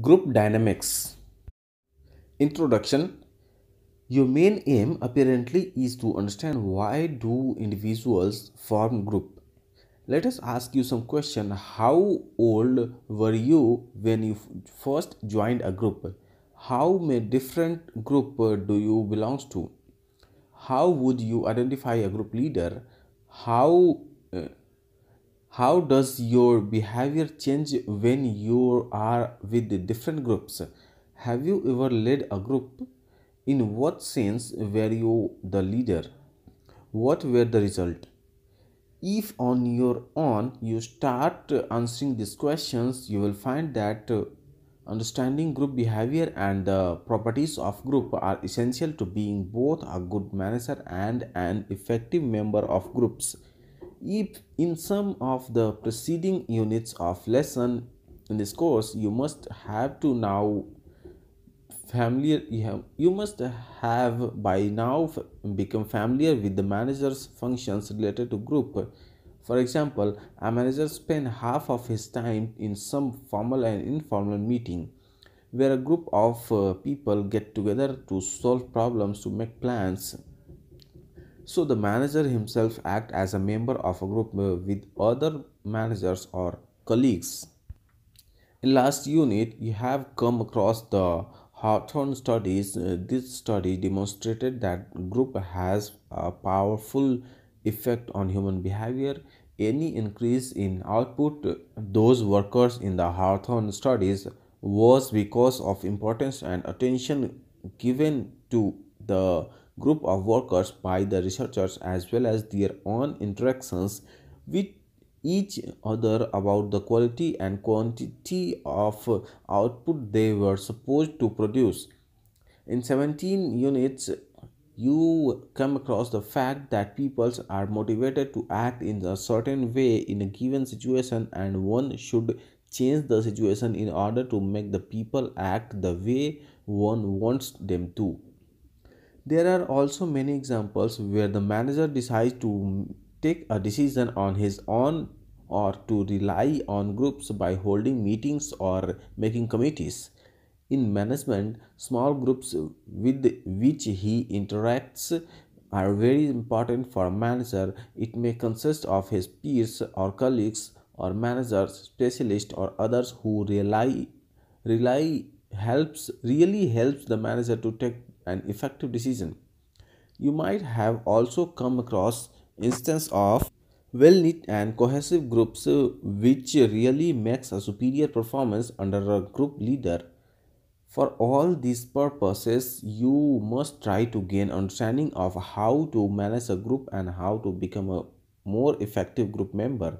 Group Dynamics Introduction Your main aim apparently is to understand why do individuals form group. Let us ask you some question. How old were you when you first joined a group? How many different group do you belong to? How would you identify a group leader? How uh, how does your behavior change when you are with different groups? Have you ever led a group? In what sense were you the leader? What were the result? If on your own you start answering these questions, you will find that uh, understanding group behavior and the properties of group are essential to being both a good manager and an effective member of groups if in some of the preceding units of lesson in this course you must have to now familiar you, have, you must have by now become familiar with the manager's functions related to group. For example a manager spends half of his time in some formal and informal meeting where a group of uh, people get together to solve problems to make plans so the manager himself act as a member of a group uh, with other managers or colleagues. In last unit, you have come across the Hawthorne studies. Uh, this study demonstrated that group has a powerful effect on human behavior. Any increase in output, those workers in the Hawthorne studies was because of importance and attention given to the group of workers by the researchers as well as their own interactions with each other about the quality and quantity of output they were supposed to produce. In 17 units, you come across the fact that people are motivated to act in a certain way in a given situation and one should change the situation in order to make the people act the way one wants them to. There are also many examples where the manager decides to take a decision on his own or to rely on groups by holding meetings or making committees. In management, small groups with which he interacts are very important for a manager. It may consist of his peers or colleagues or managers, specialists or others who rely rely helps really helps the manager to take an effective decision. You might have also come across instance of well-knit and cohesive groups uh, which really makes a superior performance under a group leader. For all these purposes, you must try to gain understanding of how to manage a group and how to become a more effective group member.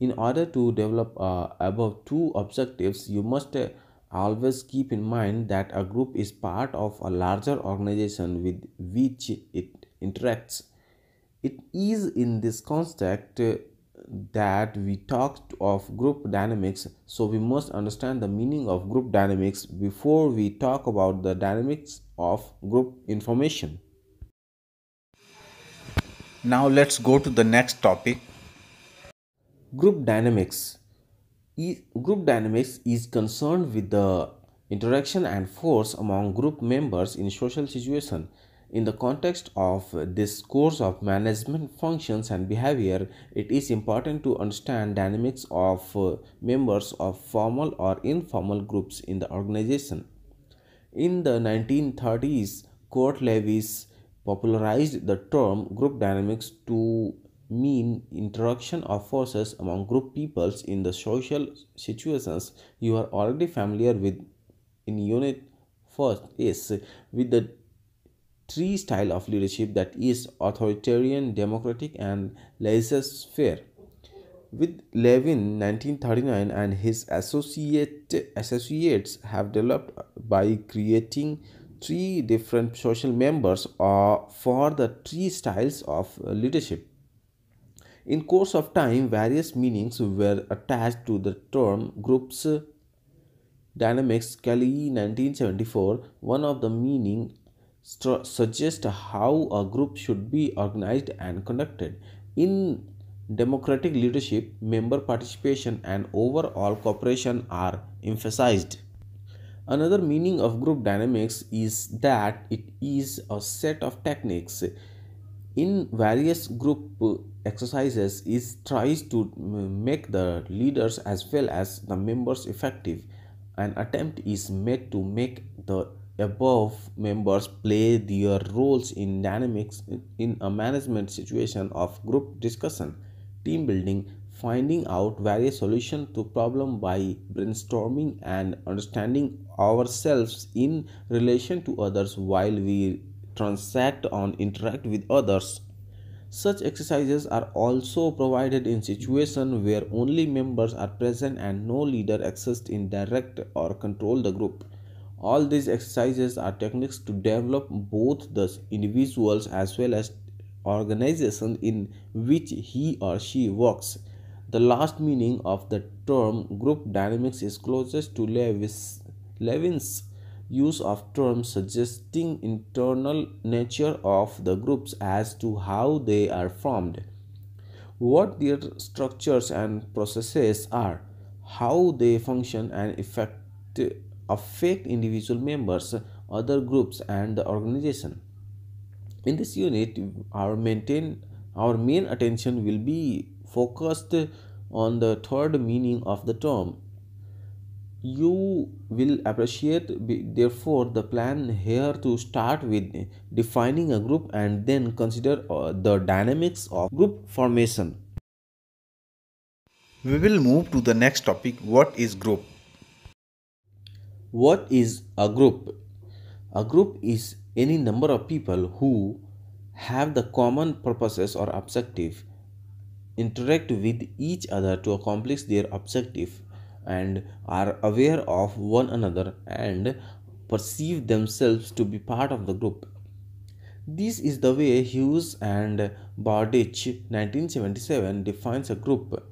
In order to develop uh, above two objectives, you must uh, always keep in mind that a group is part of a larger organization with which it interacts. It is in this context uh, that we talked of group dynamics, so we must understand the meaning of group dynamics before we talk about the dynamics of group information. Now let's go to the next topic group dynamics group dynamics is concerned with the interaction and force among group members in social situation. In the context of this course of management functions and behavior it is important to understand dynamics of uh, members of formal or informal groups in the organization. In the 1930s Kurt Lewin popularized the term group dynamics to mean interaction of forces among group peoples in the social situations you are already familiar with in unit first is with the three style of leadership that is authoritarian democratic and laissez-faire. With Lewin 1939 and his associate associates have developed by creating three different social members uh, for the three styles of leadership in course of time, various meanings were attached to the term groups dynamics. Kelly 1974, one of the meaning suggests how a group should be organized and conducted. In democratic leadership, member participation and overall cooperation are emphasized. Another meaning of group dynamics is that it is a set of techniques in various group exercises is tries to mm, make the leaders as well as the members effective. An attempt is made to make the above members play their roles in dynamics in a management situation of group discussion team building finding out various solutions to problem by brainstorming and understanding ourselves in relation to others while we transact and interact with others such exercises are also provided in situations where only members are present and no leader exists in direct or control the group. All these exercises are techniques to develop both the individuals as well as organization in which he or she works. The last meaning of the term group dynamics is closest to Lewin's use of terms suggesting internal nature of the groups as to how they are formed, what their structures and processes are, how they function and affect, affect individual members, other groups, and the organization. In this unit, our maintain our main attention will be focused on the third meaning of the term you will appreciate therefore the plan here to start with defining a group and then consider uh, the dynamics of group formation. We will move to the next topic. What is group? What is a group? A group is any number of people who have the common purposes or objective interact with each other to accomplish their objective and are aware of one another and perceive themselves to be part of the group. This is the way Huse and Bowditch 1977 defines a group.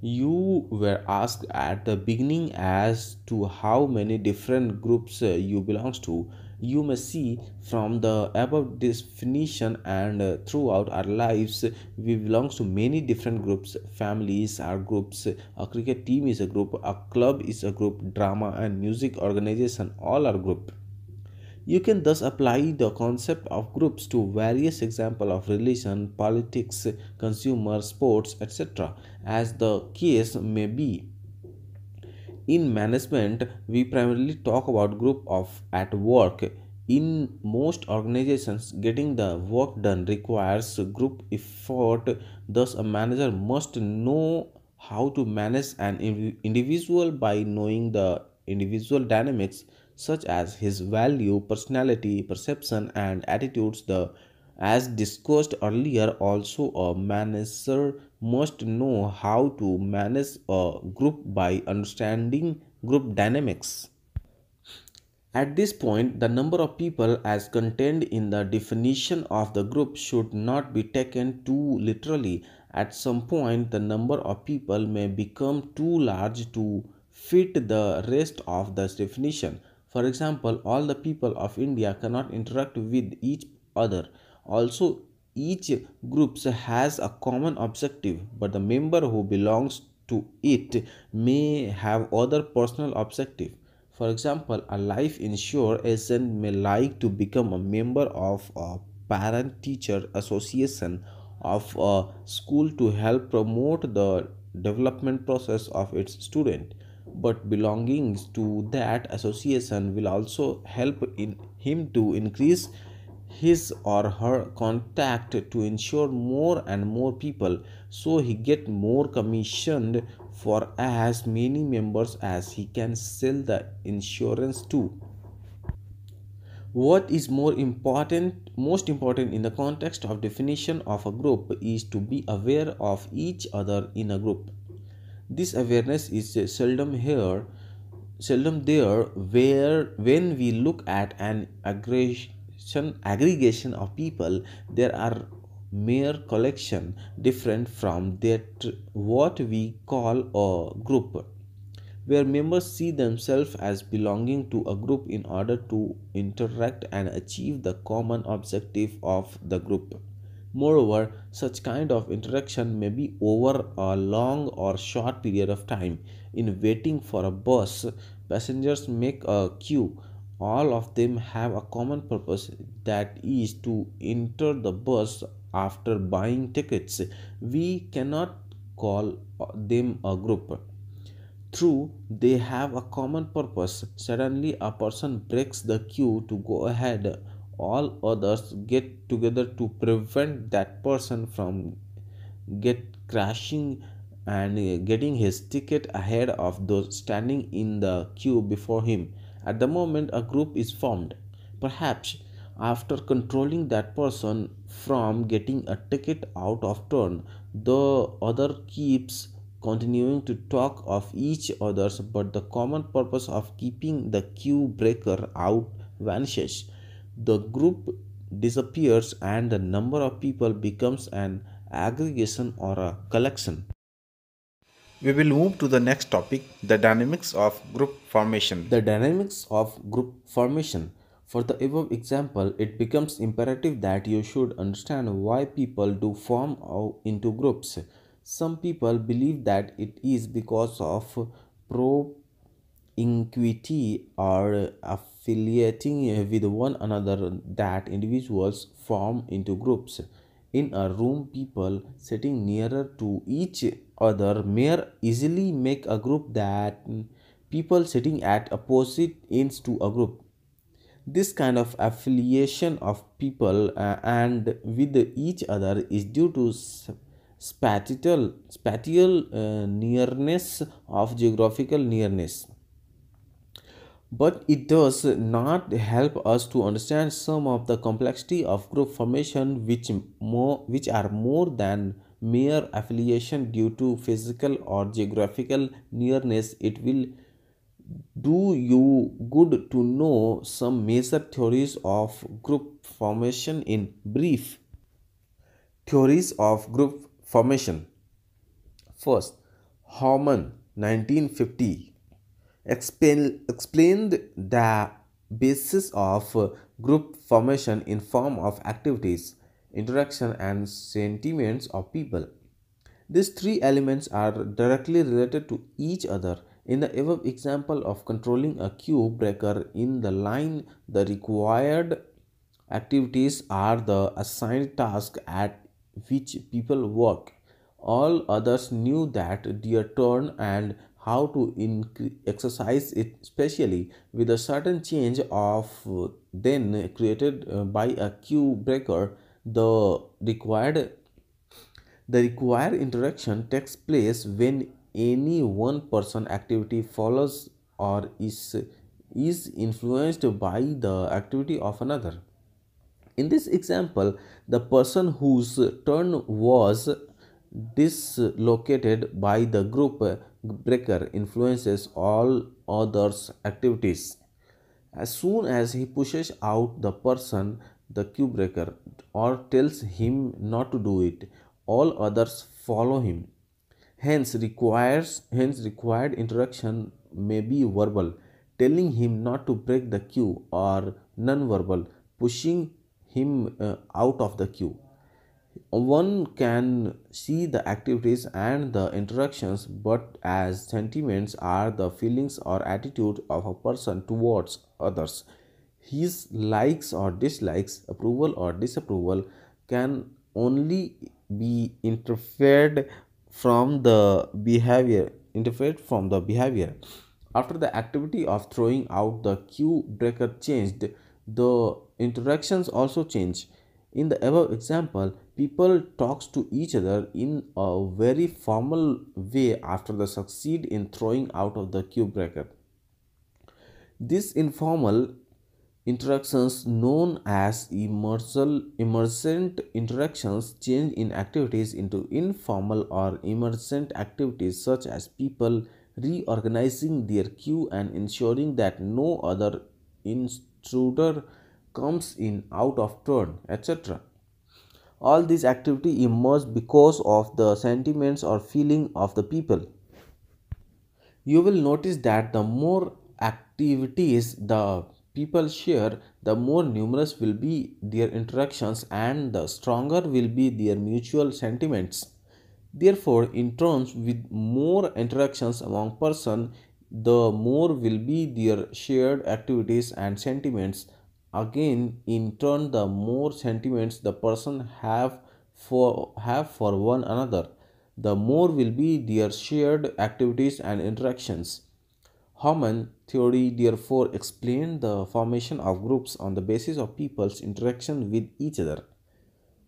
You were asked at the beginning as to how many different groups uh, you belong to you may see from the above definition and uh, throughout our lives we belong to many different groups. Families are groups a cricket team is a group a club is a group drama and music organization all are group. You can thus apply the concept of groups to various examples of religion politics consumer sports etc as the case may be in management we primarily talk about group of at work. In most organizations getting the work done requires group effort. Thus a manager must know how to manage an individual by knowing the individual dynamics such as his value personality perception and attitudes. The as discussed earlier also a manager must know how to manage a group by understanding group dynamics. At this point, the number of people as contained in the definition of the group should not be taken too literally. At some point, the number of people may become too large to fit the rest of the definition. For example, all the people of India cannot interact with each other. Also, each group has a common objective, but the member who belongs to it may have other personal objective. For example, a life insurance agent may like to become a member of a parent teacher association of a school to help promote the development process of its student but belonging to that association will also help in him to increase his or her contact to ensure more and more people so he get more commissioned for as many members as he can sell the insurance to. What is more important most important in the context of definition of a group is to be aware of each other in a group. This awareness is seldom here seldom there where when we look at an aggregation aggregation of people there are mere collection different from that what we call a group where members see themselves as belonging to a group in order to interact and achieve the common objective of the group Moreover, such kind of interaction may be over a long or short period of time. In waiting for a bus, passengers make a queue. All of them have a common purpose that is to enter the bus after buying tickets. We cannot call them a group. True, they have a common purpose. Suddenly, a person breaks the queue to go ahead. All others get together to prevent that person from get crashing and getting his ticket ahead of those standing in the queue before him. At the moment, a group is formed. Perhaps after controlling that person from getting a ticket out of turn, the other keeps continuing to talk of each other's, but the common purpose of keeping the queue breaker out vanishes. The group disappears and the number of people becomes an aggregation or a collection. We will move to the next topic the dynamics of group formation. The dynamics of group formation. For the above example, it becomes imperative that you should understand why people do form into groups. Some people believe that it is because of propinquity or affiliating with one another that individuals form into groups. In a room, people sitting nearer to each other may easily make a group that people sitting at opposite ends to a group. This kind of affiliation of people uh, and with each other is due to spatial spatial uh, nearness of geographical nearness but it does not help us to understand some of the complexity of group formation which more which are more than mere affiliation due to physical or geographical nearness. It will do you good to know some major theories of group formation in brief. Theories of group formation. First Homans 1950 explain, explained the basis of uh, group formation in form of activities, interaction and sentiments of people. These three elements are directly related to each other. In the above example of controlling a queue breaker in the line, the required activities are the assigned task at which people work. All others knew that their turn and how to exercise it especially with a certain change of uh, then created uh, by a queue breaker. The required the required interaction takes place when any one person activity follows or is is influenced by the activity of another. In this example the person whose turn was dislocated by the group breaker influences all others activities. As soon as he pushes out the person the queue breaker or tells him not to do it all others follow him. Hence requires hence required interaction may be verbal telling him not to break the queue, or non-verbal pushing him uh, out of the queue one can see the activities and the interactions but as sentiments are the feelings or attitude of a person towards others his likes or dislikes approval or disapproval can only be interfered from the behavior interfered from the behavior. After the activity of throwing out the queue breaker changed the interactions also change in the above example people talks to each other in a very formal way after they succeed in throwing out of the queue breaker these informal interactions known as immersal, emergent interactions change in activities into informal or emergent activities such as people reorganizing their queue and ensuring that no other intruder comes in out of turn etc all this activity emerge because of the sentiments or feeling of the people you will notice that the more activities the people share, the more numerous will be their interactions and the stronger will be their mutual sentiments. Therefore, in terms with more interactions among person, the more will be their shared activities and sentiments. Again, in turn, the more sentiments the person have for have for one another, the more will be their shared activities and interactions. Homans theory therefore explained the formation of groups on the basis of people's interaction with each other.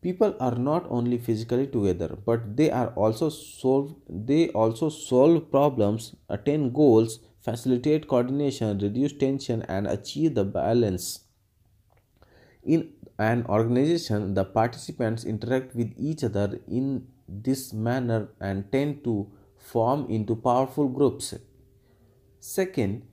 People are not only physically together, but they are also solve they also solve problems, attain goals, facilitate coordination, reduce tension, and achieve the balance. In an organization, the participants interact with each other in this manner and tend to form into powerful groups. Second,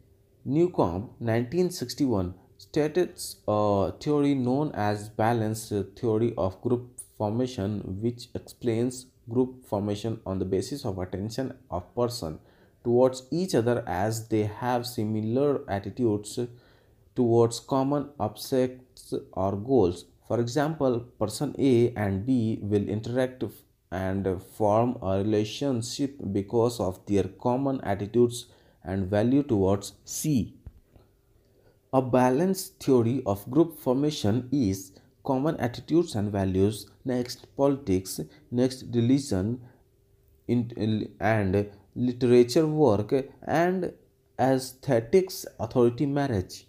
Newcomb 1961 stated a theory known as balanced theory of group formation which explains group formation on the basis of attention of person towards each other as they have similar attitudes towards common objects or goals. For example, person A and B will interact and form a relationship because of their common attitudes and value towards C. A balanced theory of group formation is common attitudes and values, next politics, next religion, and literature work, and aesthetics authority marriage.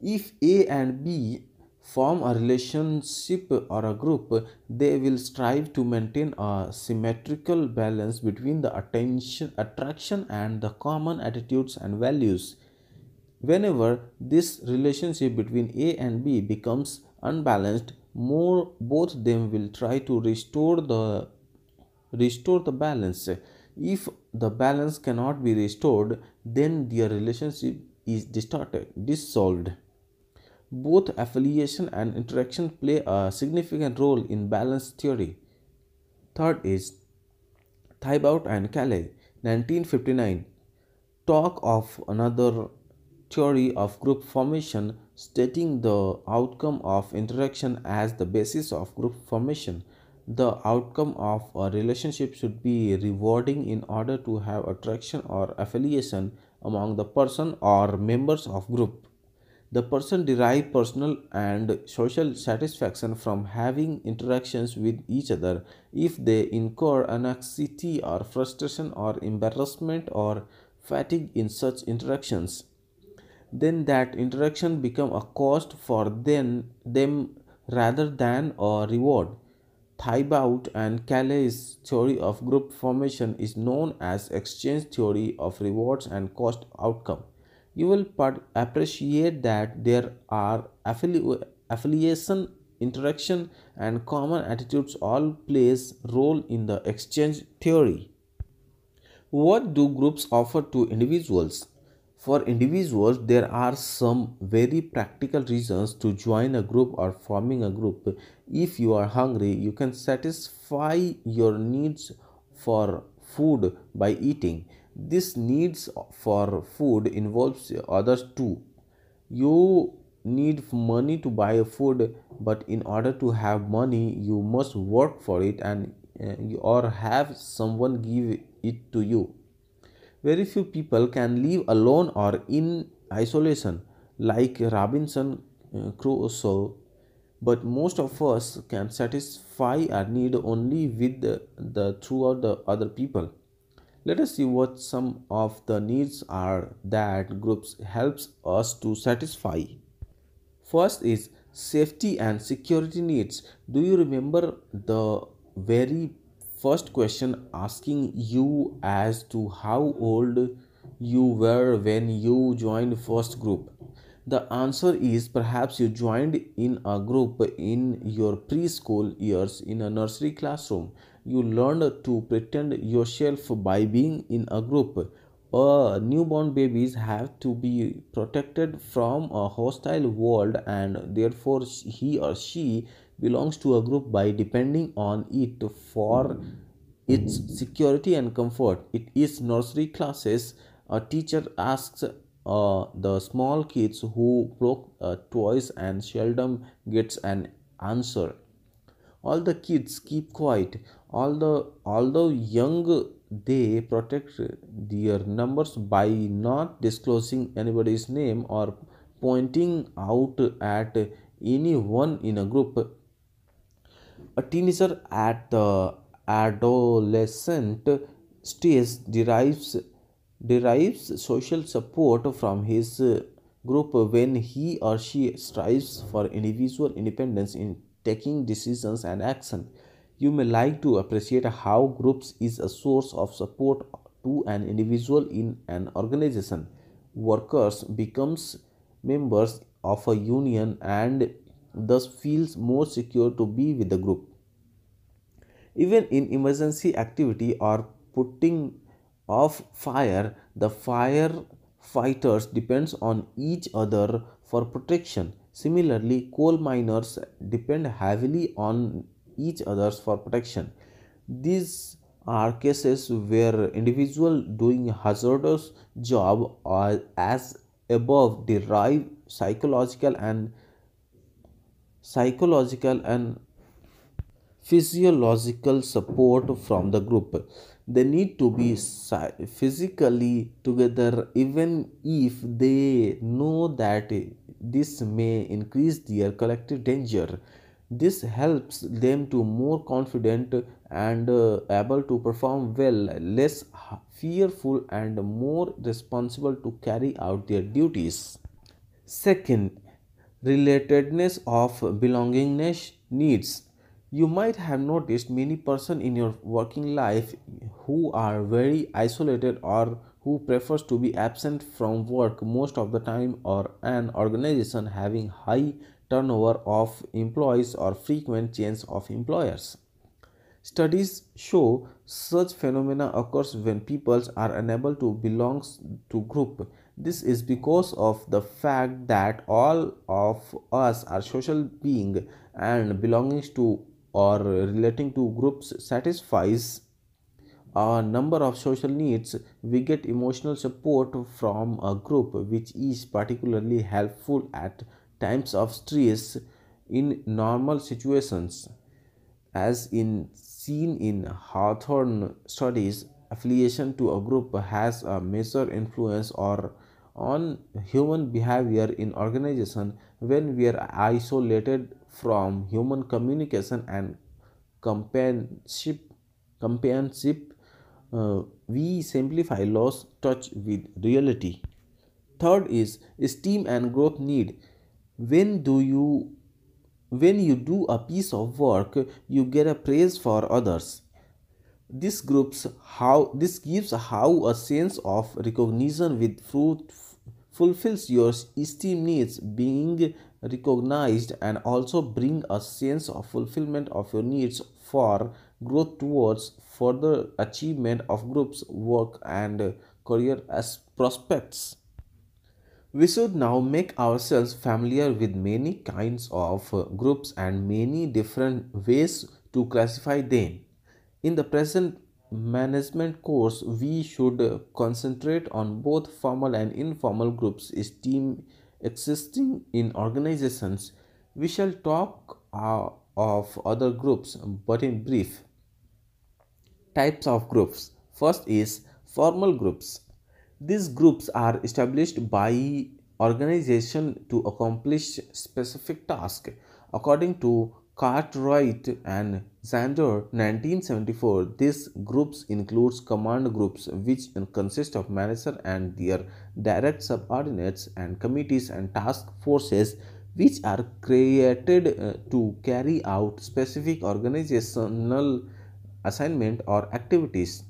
If A and B form a relationship or a group, they will strive to maintain a symmetrical balance between the attention, attraction and the common attitudes and values. Whenever this relationship between A and B becomes unbalanced, more both them will try to restore the restore the balance. If the balance cannot be restored, then their relationship is distorted, dissolved. Both affiliation and interaction play a significant role in balance theory. Third is Thibaut and Kelley, 1959, talk of another theory of group formation stating the outcome of interaction as the basis of group formation. The outcome of a relationship should be rewarding in order to have attraction or affiliation among the person or members of group. The person derive personal and social satisfaction from having interactions with each other. If they incur anxiety or frustration or embarrassment or fatigue in such interactions, then that interaction become a cost for them, them rather than a reward. Thibaut and Kelley's theory of group formation is known as exchange theory of rewards and cost outcome you will appreciate that there are affili- affiliation interaction and common attitudes all plays role in the exchange theory. What do groups offer to individuals? For individuals there are some very practical reasons to join a group or forming a group. If you are hungry you can satisfy your needs for food by eating this needs for food involves others too. You need money to buy food but in order to have money you must work for it and uh, or have someone give it to you. Very few people can live alone or in isolation like robinson uh, crusoe but most of us can satisfy our need only with the, the throughout the other people let us see what some of the needs are that groups helps us to satisfy. First is safety and security needs. Do you remember the very first question asking you as to how old you were when you joined first group? The answer is perhaps you joined in a group in your preschool years in a nursery classroom you learn to pretend yourself by being in a group. A newborn babies have to be protected from a hostile world and therefore he or she belongs to a group by depending on it for its security and comfort. It is nursery classes. A teacher asks uh, the small kids who broke uh, toys and seldom gets an answer. All the kids keep quiet. Although, although young, they protect their numbers by not disclosing anybody's name or pointing out at anyone in a group. A teenager at the adolescent stage derives derives social support from his group when he or she strives for individual independence in taking decisions and action. You may like to appreciate how groups is a source of support to an individual in an organization. Workers becomes members of a union and thus feels more secure to be with the group. Even in emergency activity or putting off fire, the firefighters depends on each other for protection. Similarly, coal miners depend heavily on each others for protection. These are cases where individual doing hazardous job are as above derive psychological and psychological and physiological support from the group. They need to be physically together even if they know that this may increase their collective danger. This helps them to more confident and uh, able to perform well, less fearful and more responsible to carry out their duties. Second, relatedness of belongingness needs. You might have noticed many person in your working life who are very isolated or who prefers to be absent from work most of the time or an organization having high turnover of employees or frequent change of employers. Studies show such phenomena occurs when people are unable to belong to group. This is because of the fact that all of us are social being and belonging to or relating to groups satisfies a number of social needs we get emotional support from a group which is particularly helpful at times of stress in normal situations as in seen in Hawthorne studies, affiliation to a group has a major influence or on human behavior in organization when we are isolated from human communication and companionship companionship uh, we simplify loss touch with reality. Third is esteem and growth need when do you when you do a piece of work you get a praise for others. This groups how this gives how a sense of recognition with fruit fulfills your esteem needs. Being recognized and also bring a sense of fulfillment of your needs for growth towards further achievement of groups work and career as prospects we should now make ourselves familiar with many kinds of uh, groups and many different ways to classify them. In the present management course, we should uh, concentrate on both formal and informal groups esteem existing in organizations. We shall talk uh, of other groups, but in brief. Types of groups. First is formal groups. These groups are established by organization to accomplish specific tasks. According to Cartwright and Zander 1974, these groups includes command groups which consist of manager and their direct subordinates and committees and task forces which are created uh, to carry out specific organizational assignment or activities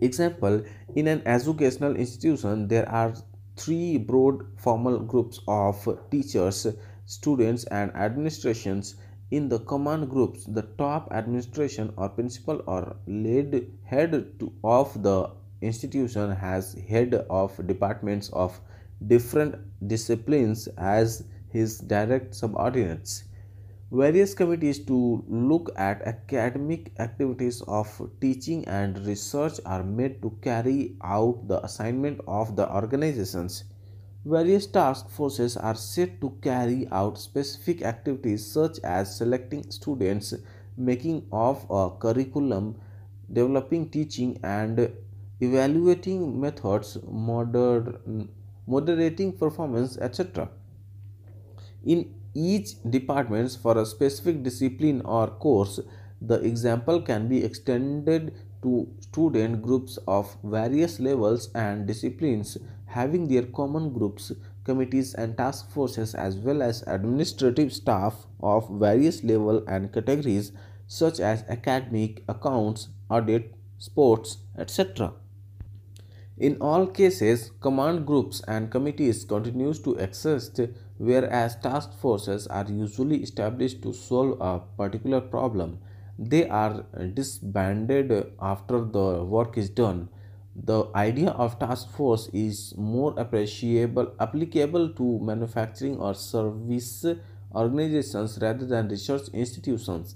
Example In an educational institution, there are three broad formal groups of teachers, students, and administrations. In the command groups, the top administration or principal or lead head to, of the institution has head of departments of different disciplines as his direct subordinates various committees to look at academic activities of teaching and research are made to carry out the assignment of the organizations. Various task forces are set to carry out specific activities such as selecting students making of a curriculum developing teaching and evaluating methods moder- moderating performance etc in each department for a specific discipline or course the example can be extended to student groups of various levels and disciplines having their common groups committees and task forces as well as administrative staff of various level and categories such as academic accounts audit sports etc in all cases, command groups and committees continues to exist whereas task forces are usually established to solve a particular problem. They are disbanded after the work is done. The idea of task force is more appreciable applicable to manufacturing or service organizations rather than research institutions.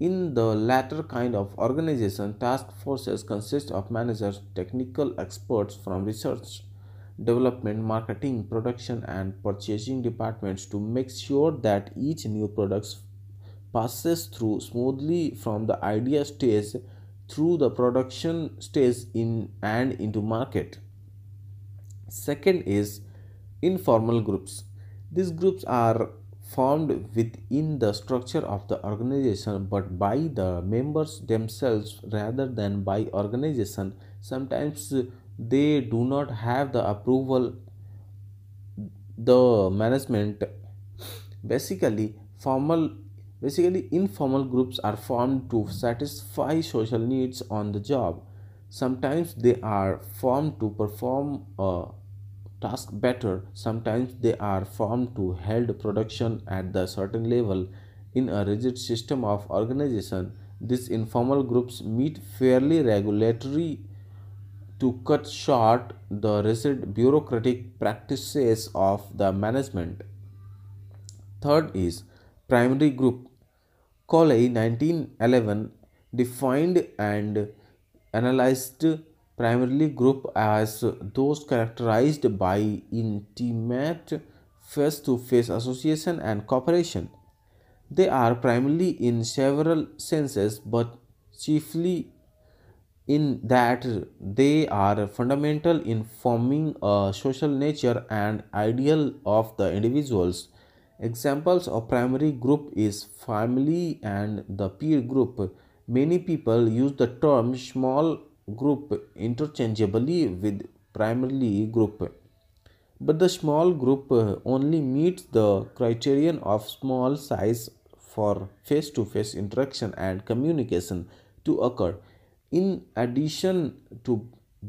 In the latter kind of organization, task forces consist of managers, technical experts from research, development, marketing, production, and purchasing departments to make sure that each new product passes through smoothly from the idea stage through the production stage in and into market. Second is informal groups. These groups are formed within the structure of the organization but by the members themselves rather than by organization. Sometimes they do not have the approval the management basically formal basically informal groups are formed to satisfy social needs on the job. Sometimes they are formed to perform a task better. Sometimes they are formed to hold production at the certain level in a rigid system of organization. These informal groups meet fairly regularly to cut short the rigid bureaucratic practices of the management. Third is primary group. Cooley 1911 defined and analyzed primarily group as those characterized by intimate face-to-face association and cooperation. They are primarily in several senses but chiefly in that they are fundamental in forming a social nature and ideal of the individuals. Examples of primary group is family and the peer group. Many people use the term small group interchangeably with primary group. But the small group only meets the criterion of small size for face to face interaction and communication to occur in addition to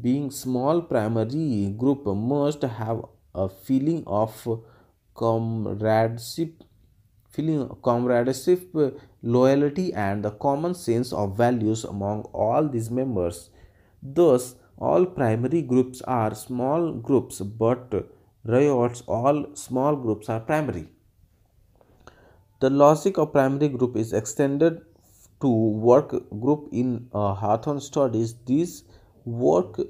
being small primary group must have a feeling of comradeship feeling comradeship loyalty and the common sense of values among all these members. Thus all primary groups are small groups but riots all small groups are primary. The logic of primary group is extended to work group in uh, Hawthorne studies. These work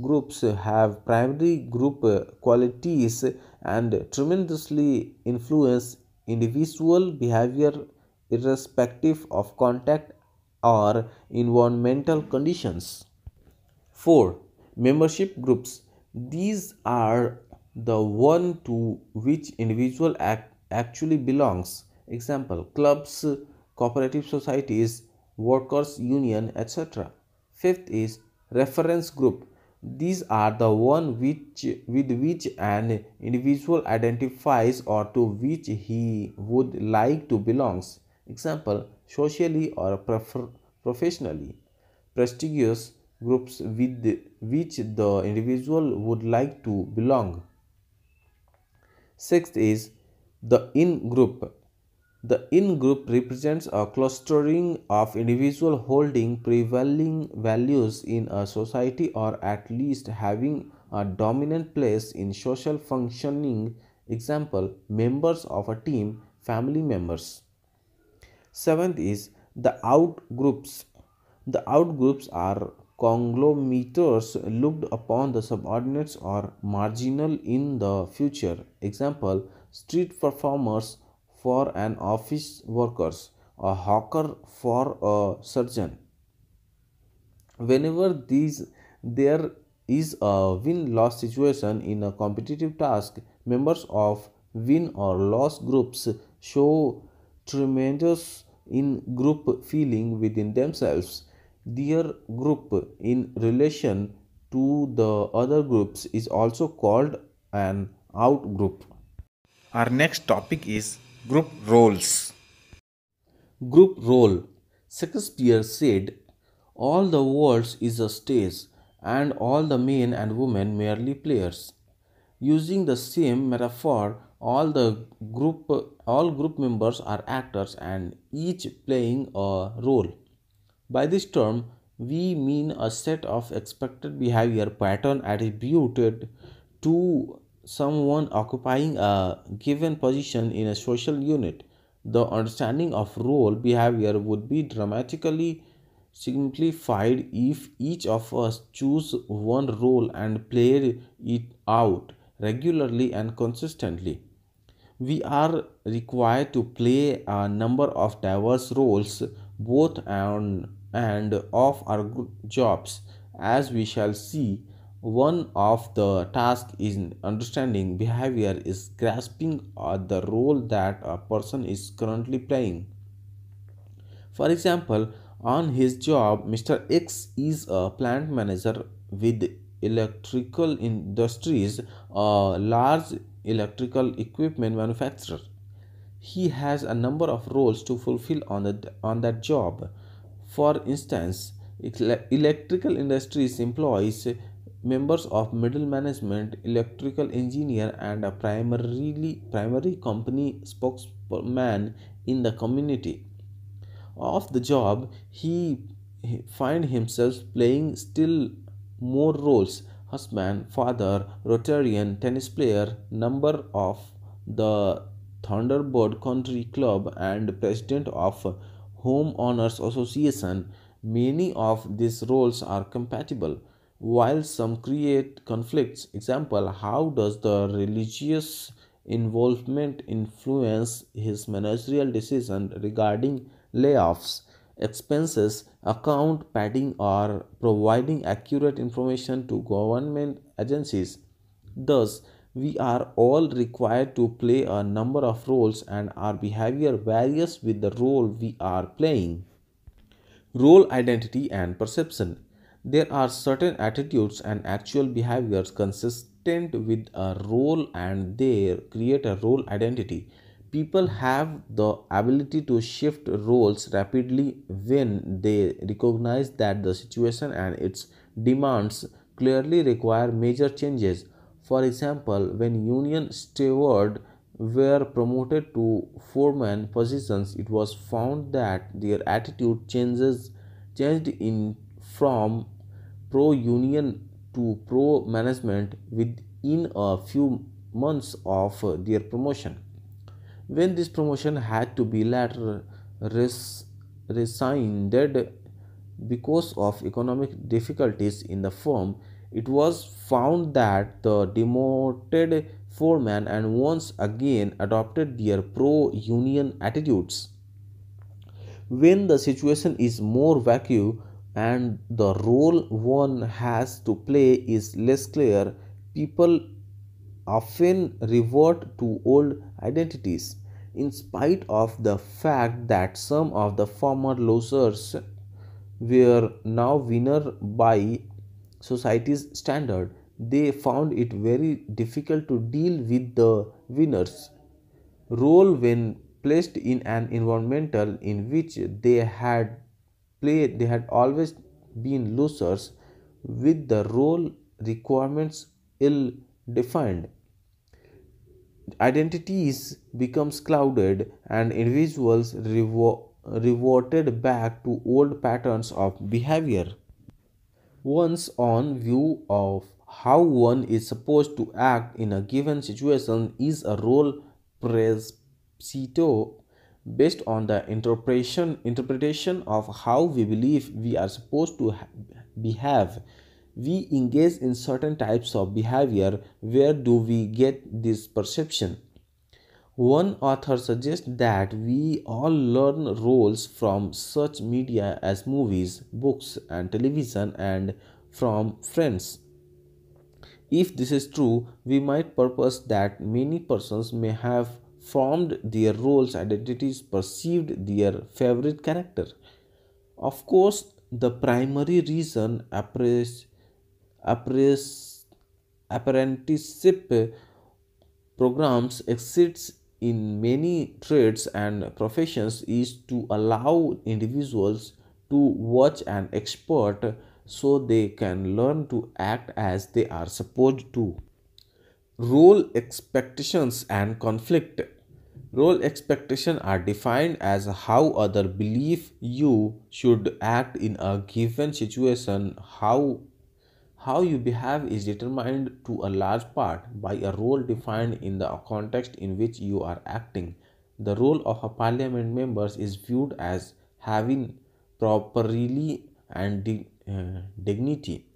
groups have primary group uh, qualities and tremendously influence individual behavior irrespective of contact or environmental conditions. 4. Membership groups. These are the one to which individual act actually belongs. Example clubs, cooperative societies, workers' union, etc. Fifth is reference group. These are the one which with which an individual identifies or to which he would like to belongs. Example socially or prefer, professionally. Prestigious groups with which the individual would like to belong. Sixth is the in group. The in group represents a clustering of individuals holding prevailing values in a society or at least having a dominant place in social functioning. Example members of a team, family members. Seventh is the out groups. The out groups are conglomerates looked upon the subordinates or marginal in the future. Example street performers for an office workers, a hawker for a surgeon. Whenever these there is a win-loss situation in a competitive task, members of win or loss groups show tremendous in group feeling within themselves. Their group in relation to the other groups is also called an out group. Our next topic is group roles. Group role Shakespeare said, All the world is a stage, and all the men and women merely players. Using the same metaphor, all the group all group members are actors and each playing a role. By this term, we mean a set of expected behavior pattern attributed to someone occupying a given position in a social unit. The understanding of role behavior would be dramatically simplified if each of us choose one role and play it out regularly and consistently. We are required to play a number of diverse roles both on and off our jobs. As we shall see, one of the tasks in understanding behavior is grasping the role that a person is currently playing. For example, on his job, Mr. X is a plant manager with electrical industries, a large electrical equipment manufacturer. He has a number of roles to fulfill on, the, on that job. For instance, electrical industries employs members of middle management, electrical engineer, and a primarily primary company spokesman in the community. Of the job, he find himself playing still more roles husband, father, Rotarian, tennis player, number of the Thunderbird Country Club, and president of Homeowners Association. Many of these roles are compatible, while some create conflicts. Example: How does the religious involvement influence his managerial decision regarding layoffs? expenses, account padding, or providing accurate information to government agencies. Thus, we are all required to play a number of roles and our behavior varies with the role we are playing. Role identity and perception. There are certain attitudes and actual behaviors consistent with a role and they create a role identity. People have the ability to shift roles rapidly when they recognize that the situation and its demands clearly require major changes. For example, when union stewards were promoted to foreman positions, it was found that their attitude changes changed in from pro-union to pro-management within a few months of their promotion. When this promotion had to be later res- resigned because of economic difficulties in the firm, it was found that the demoted foreman and once again adopted their pro union attitudes. When the situation is more vacuum and the role one has to play is less clear, people often revert to old identities, in spite of the fact that some of the former losers were now winners by society's standard. They found it very difficult to deal with the winners' role when placed in an environmental in which they had played they had always been losers with the role requirements ill defined identities becomes clouded and individuals reverted back to old patterns of behavior. One's own view of how one is supposed to act in a given situation is a role presito based on the interpretation interpretation of how we believe we are supposed to behave. We engage in certain types of behavior. Where do we get this perception? One author suggests that we all learn roles from such media as movies books and television and from friends. If this is true, we might purpose that many persons may have formed their roles, identities, perceived their favorite character. Of course, the primary reason apprenticeship programs exists in many trades and professions is to allow individuals to watch an expert so they can learn to act as they are supposed to. Role expectations and conflict. Role expectations are defined as how other believe you should act in a given situation. How how you behave is determined to a large part by a role defined in the context in which you are acting. The role of a parliament member is viewed as having properly and uh, dignity.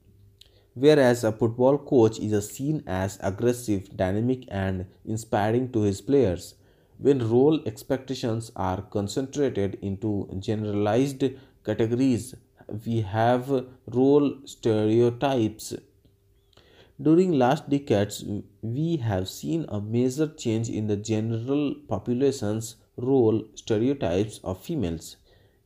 Whereas a football coach is seen as aggressive, dynamic, and inspiring to his players. When role expectations are concentrated into generalized categories, we have role stereotypes. During last decades, we have seen a major change in the general population's role stereotypes of females.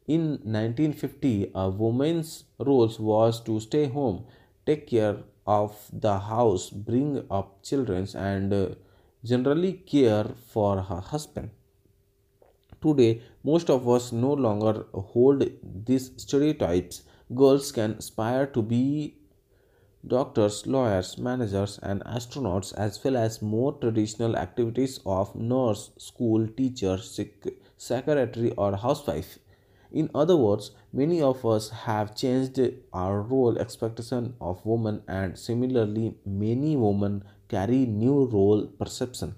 In 1950, a woman's role was to stay home, take care of the house, bring up children, and generally care for her husband. Today, most of us no longer hold these stereotypes. Girls can aspire to be doctors, lawyers, managers, and astronauts, as well as more traditional activities of nurse, school teacher, secretary, or housewife. In other words, many of us have changed our role expectation of women and similarly many women carry new role perception.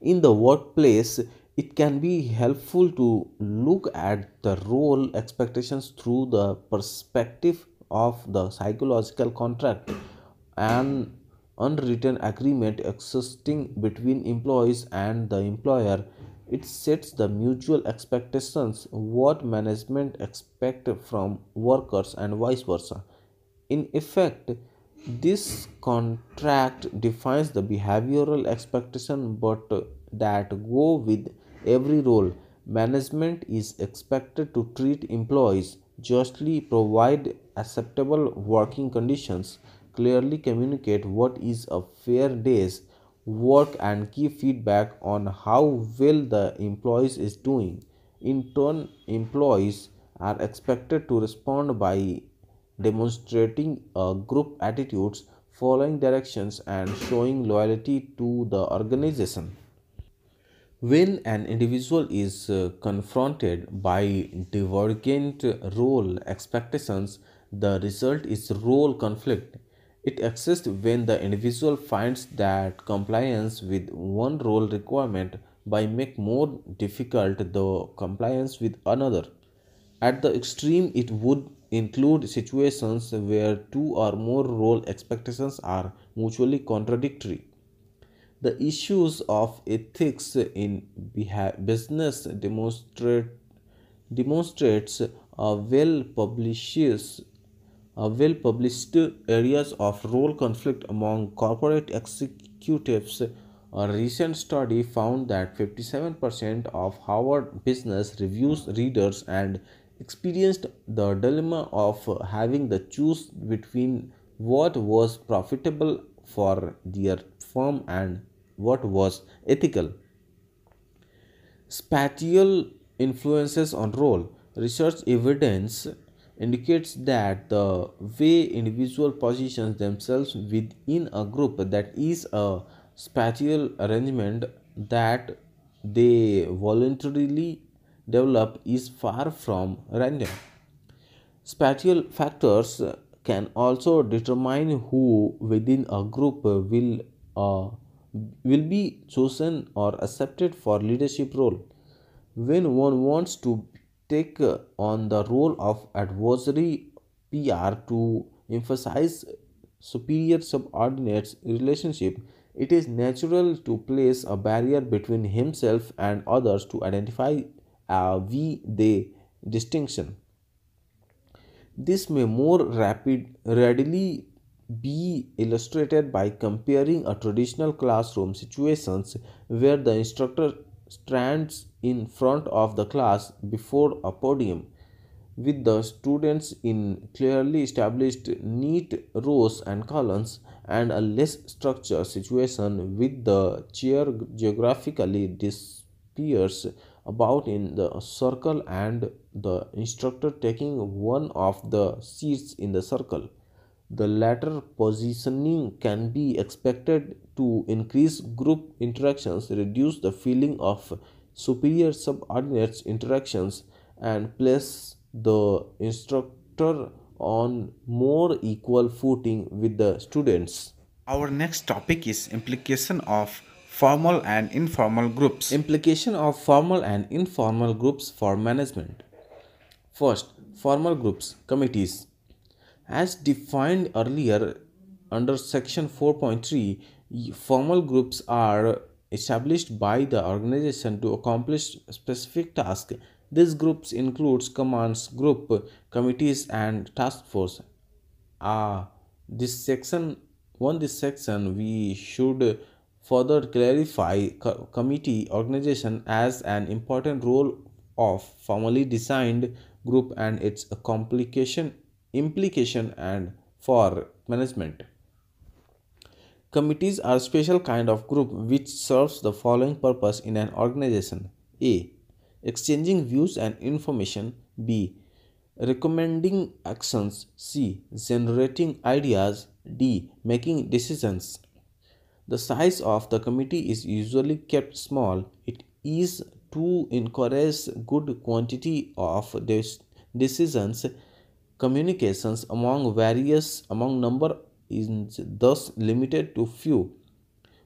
In the workplace, it can be helpful to look at the role expectations through the perspective of the psychological contract an unwritten agreement existing between employees and the employer it sets the mutual expectations what management expect from workers and vice versa in effect this contract defines the behavioral expectation but that go with every role. Management is expected to treat employees justly provide acceptable working conditions clearly communicate what is a fair day's work and give feedback on how well the employees is doing. In turn employees are expected to respond by demonstrating a group attitudes following directions and showing loyalty to the organization when an individual is uh, confronted by divergent role expectations the result is role conflict it exists when the individual finds that compliance with one role requirement by make more difficult the compliance with another. At the extreme, it would include situations where two or more role expectations are mutually contradictory. The issues of ethics in business demonstrate, demonstrates a well published well published areas of role conflict among corporate executives. A recent study found that 57% of Harvard Business Review's readers and experienced the dilemma of having to choose between what was profitable for their firm and what was ethical. Spatial influences on role. Research evidence indicates that the way individual positions themselves within a group that is a spatial arrangement that they voluntarily develop is far from random. Spatial factors can also determine who within a group will uh, will be chosen or accepted for leadership role. When one wants to take on the role of adversary PR to emphasize superior subordinates relationship, it is natural to place a barrier between himself and others to identify a we they distinction. This may more rapid, readily be illustrated by comparing a traditional classroom situations where the instructor stands in front of the class before a podium with the students in clearly established neat rows and columns and a less structured situation with the chair geographically dispersed about in the circle and the instructor taking one of the seats in the circle. The latter positioning can be expected to increase group interactions, reduce the feeling of superior subordinates interactions, and place the instructor on more equal footing with the students. Our next topic is implication of formal and informal groups. Implication of formal and informal groups for management. First, formal groups, committees. As defined earlier under section 4.3, formal groups are established by the organization to accomplish specific tasks. These groups includes commands group, committees and task force. Ah, this section one this section we should further clarify co- committee organization as an important role of formally designed group and its complication implication and for management. Committees are special kind of group which serves the following purpose in an organization. A. Exchanging views and information. B. Recommending actions. C. Generating ideas. D. Making decisions the size of the committee is usually kept small. It is to encourage good quantity of decisions communications among various among number is thus limited to few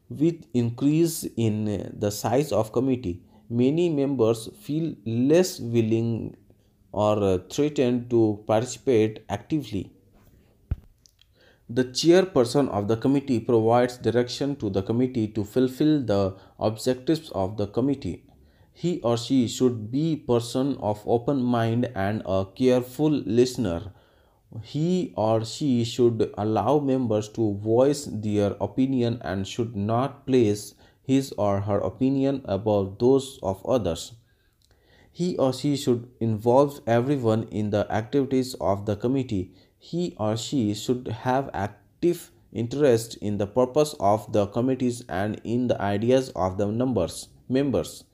with increase in the size of committee many members feel less willing or threatened to participate actively the chairperson of the committee provides direction to the committee to fulfill the objectives of the committee. He or she should be person of open mind and a careful listener. He or she should allow members to voice their opinion and should not place his or her opinion above those of others. He or she should involve everyone in the activities of the committee. He or she should have active interest in the purpose of the committees and in the ideas of the numbers members.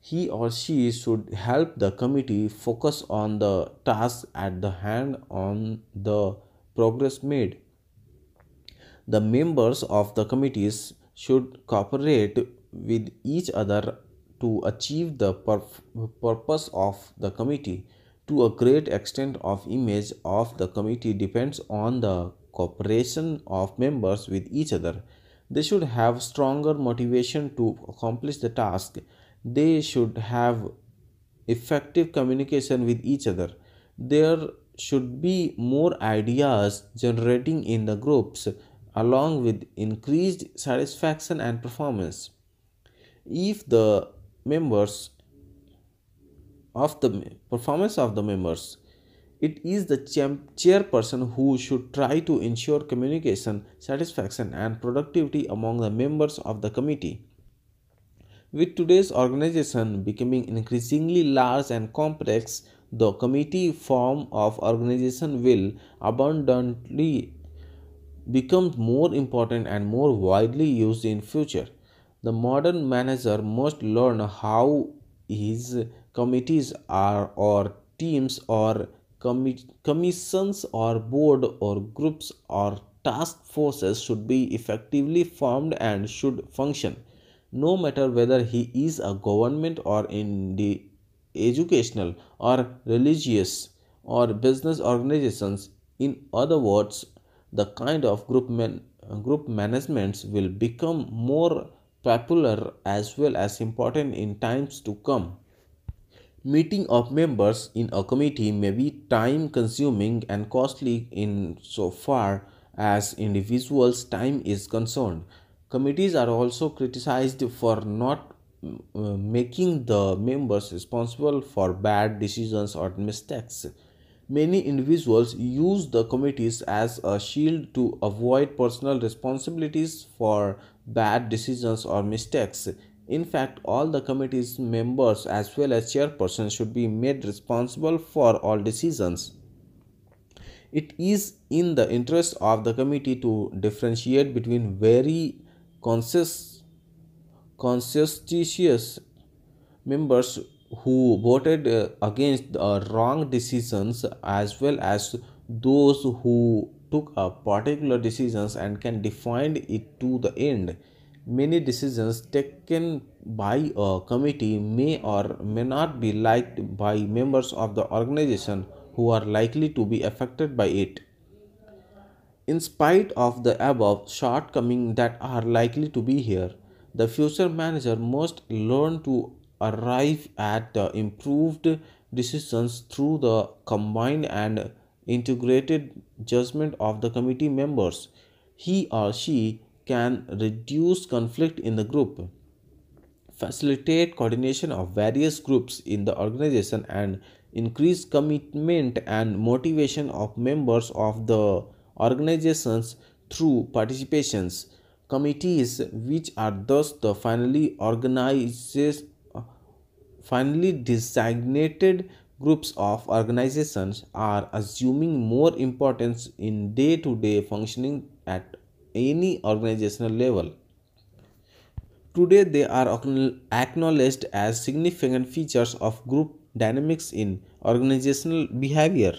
He or she should help the committee focus on the task at the hand on the progress made. The members of the committees should cooperate with each other to achieve the purpose of the committee. To a great extent of image of the committee depends on the cooperation of members with each other. They should have stronger motivation to accomplish the task. They should have effective communication with each other. There should be more ideas generating in the groups along with increased satisfaction and performance. If the members of the performance of the members, it is the chairperson who should try to ensure communication, satisfaction, and productivity among the members of the committee. With today's organization becoming increasingly large and complex, the committee form of organization will abundantly become more important and more widely used in future. The modern manager must learn how his committees are or teams or commi- commissions or board or groups or task forces should be effectively formed and should function. No matter whether he is a government or in the educational or religious or business organizations in other words the kind of group man, group managements will become more popular as well as important in times to come Meeting of members in a committee may be time consuming and costly in so far as individuals' time is concerned. Committees are also criticized for not uh, making the members responsible for bad decisions or mistakes. Many individuals use the committees as a shield to avoid personal responsibilities for bad decisions or mistakes. In fact, all the committee's members as well as chairperson should be made responsible for all decisions. It is in the interest of the committee to differentiate between very conscious, conscientious members who voted uh, against wrong decisions as well as those who took a particular decisions and can defend it to the end many decisions taken by a committee may or may not be liked by members of the organization who are likely to be affected by it in spite of the above shortcomings that are likely to be here, the future manager must learn to arrive at the improved decisions through the combined and integrated judgment of the committee members. He or she can reduce conflict in the group, facilitate coordination of various groups in the organization and increase commitment and motivation of members of the organizations through participations. Committees which are thus the finally organizes finally designated groups of organizations are assuming more importance in day-to-day functioning at any organizational level Today, they are acknowledged as significant features of group dynamics in organizational behavior.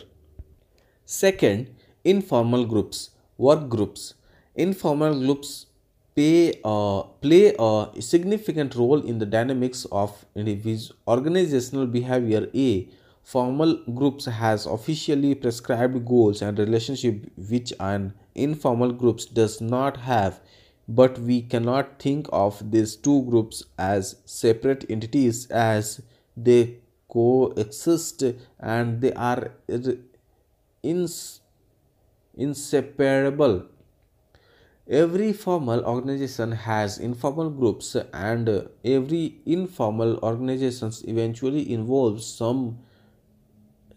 Second, informal groups, work groups. Informal groups pay, uh, play a significant role in the dynamics of organizational behavior. A formal groups has officially prescribed goals and relationship which an informal groups does not have. But we cannot think of these two groups as separate entities as they coexist and they are ins- inseparable. Every formal organization has informal groups and every informal organizations eventually involves some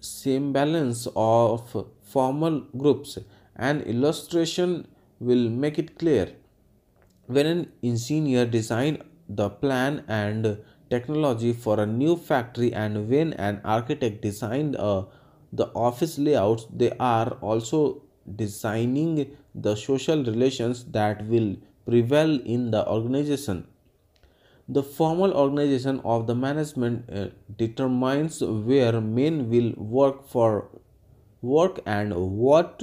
semblance of formal groups an illustration will make it clear. When an engineer designed the plan and technology for a new factory and when an architect designed uh, the office layouts they are also designing the social relations that will prevail in the organization the formal organization of the management uh, determines where men will work for work and what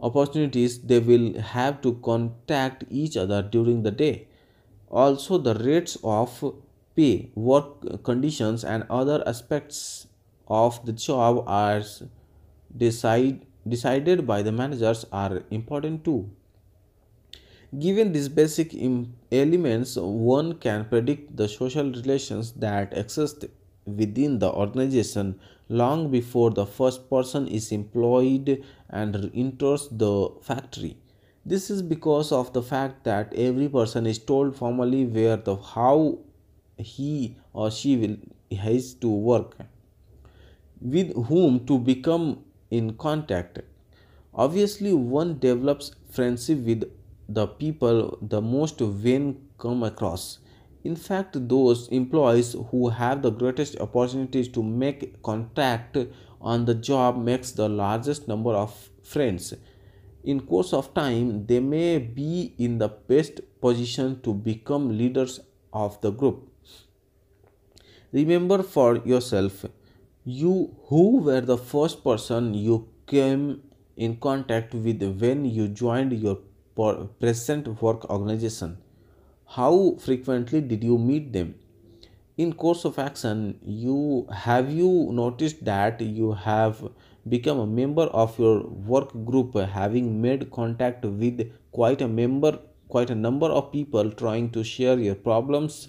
opportunities they will have to contact each other during the day. Also the rates of pay work conditions and other aspects of the job are decide, decided by the managers are important too given these basic elements one can predict the social relations that exist within the organization long before the first person is employed and enters the factory. This is because of the fact that every person is told formally where the how he or she will has to work, with whom to become in contact. Obviously, one develops friendship with the people the most when come across. In fact those employees who have the greatest opportunities to make contact on the job makes the largest number of friends. In course of time they may be in the best position to become leaders of the group. Remember for yourself you who were the first person you came in contact with when you joined your present work organization how frequently did you meet them in course of action you have you noticed that you have become a member of your work group having made contact with quite a member quite a number of people trying to share your problems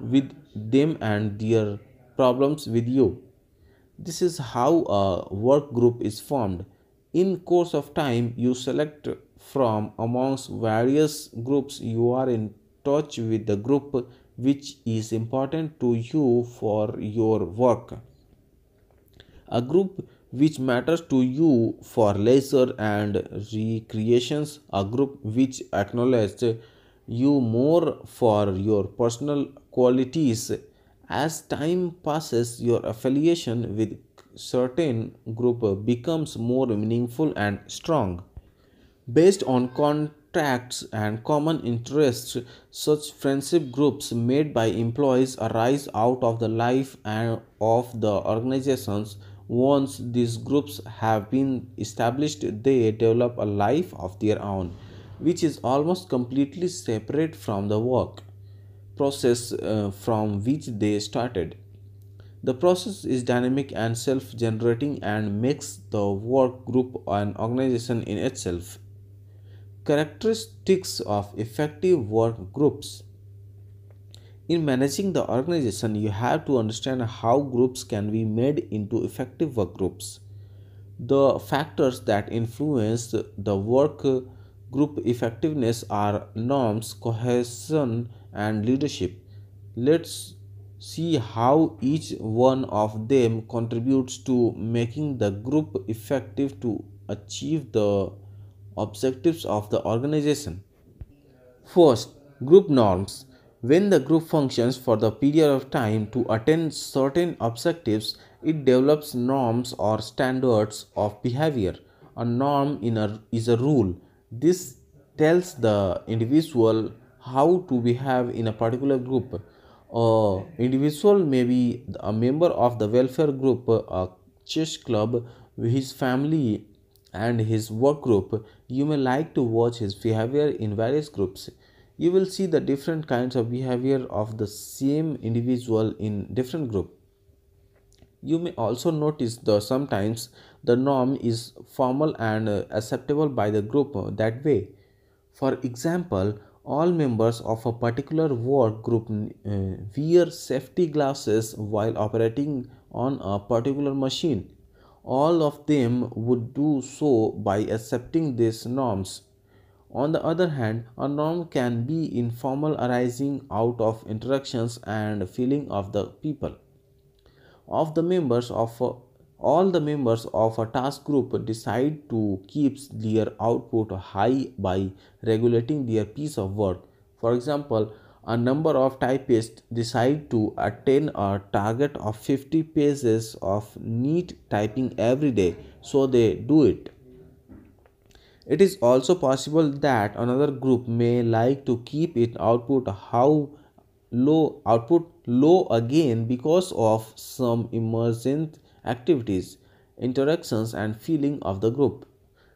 with them and their problems with you. This is how a work group is formed. In course of time, you select from amongst various groups you are in touch with the group which is important to you for your work. A group which matters to you for leisure and recreations, a group which acknowledges you more for your personal qualities. As time passes, your affiliation with certain group becomes more meaningful and strong. Based on contacts and common interests, such friendship groups made by employees arise out of the life and of the organizations. Once these groups have been established, they develop a life of their own, which is almost completely separate from the work process uh, from which they started. The process is dynamic and self generating and makes the work group an organization in itself. Characteristics of effective work groups. In managing the organization, you have to understand how groups can be made into effective work groups. The factors that influence the work group effectiveness are norms, cohesion, and leadership. Let's see how each one of them contributes to making the group effective to achieve the objectives of the organization. First, group norms. When the group functions for the period of time to attain certain objectives, it develops norms or standards of behavior. A norm in a, is a rule. This tells the individual how to behave in a particular group. A individual may be a member of the welfare group, a chess club, his family and his work group. You may like to watch his behavior in various groups. You will see the different kinds of behavior of the same individual in different group. You may also notice that sometimes the norm is formal and acceptable by the group that way. For example, all members of a particular work group uh, wear safety glasses while operating on a particular machine. All of them would do so by accepting these norms. On the other hand, a norm can be informal arising out of interactions and feeling of the people of the members of a, all the members of a task group decide to keep their output high by regulating their piece of work for example a number of typists decide to attain a target of 50 pages of neat typing every day so they do it it is also possible that another group may like to keep its output how low output low again because of some emergent activities, interactions and feeling of the group.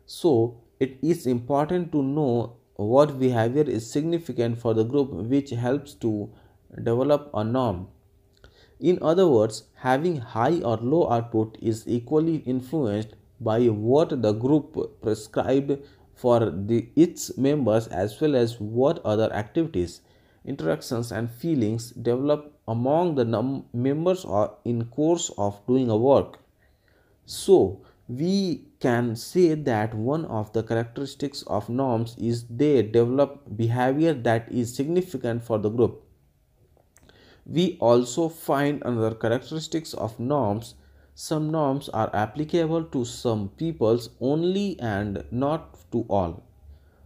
So it is important to know what behavior is significant for the group which helps to develop a norm. In other words, having high or low output is equally influenced by what the group prescribed for the, its members as well as what other activities interactions and feelings develop among the num- members or in course of doing a work so we can say that one of the characteristics of norms is they develop behavior that is significant for the group. We also find another characteristics of norms. Some norms are applicable to some peoples only and not to all.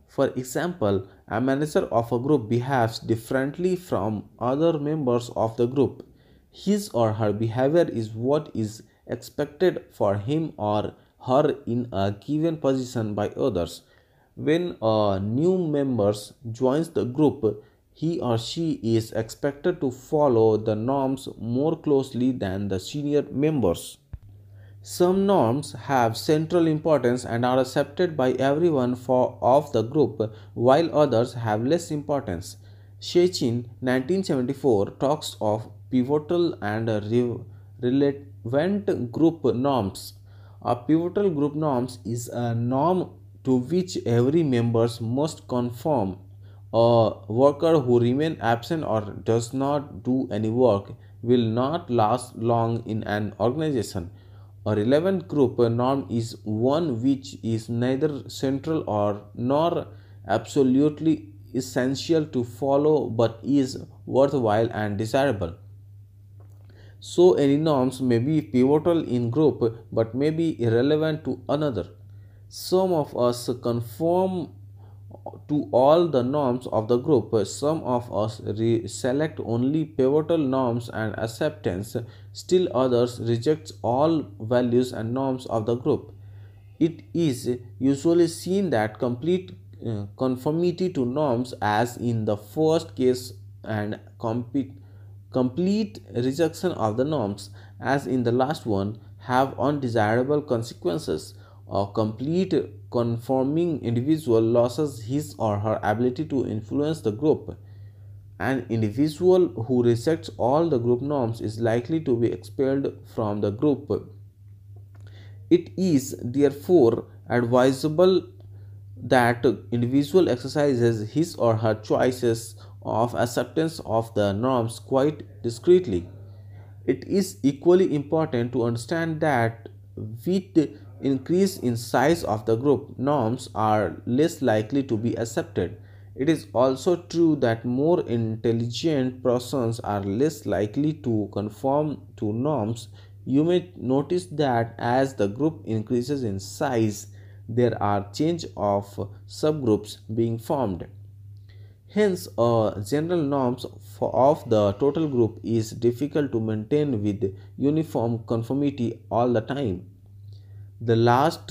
For example, a manager of a group behaves differently from other members of the group. His or her behavior is what is expected for him or her in a given position by others. When a new member joins the group, he or she is expected to follow the norms more closely than the senior members. Some norms have central importance and are accepted by everyone for, of the group, while others have less importance. Shechin, 1974, talks of pivotal and relevant group norms. A pivotal group norms is a norm to which every member must conform. A worker who remains absent or does not do any work will not last long in an organization. A relevant group norm is one which is neither central or nor absolutely essential to follow but is worthwhile and desirable. So any norms may be pivotal in group but may be irrelevant to another. Some of us conform to all the norms of the group. Some of us select only pivotal norms and acceptance. Still others reject all values and norms of the group. It is usually seen that complete uh, conformity to norms as in the first case and complete complete rejection of the norms as in the last one have undesirable consequences a complete conforming individual loses his or her ability to influence the group. An individual who rejects all the group norms is likely to be expelled from the group. It is therefore advisable that individual exercises his or her choices of acceptance of the norms quite discreetly. It is equally important to understand that with the increase in size of the group, norms are less likely to be accepted. It is also true that more intelligent persons are less likely to conform to norms. You may notice that as the group increases in size, there are change of subgroups being formed. Hence, a general norms of the total group is difficult to maintain with uniform conformity all the time. The last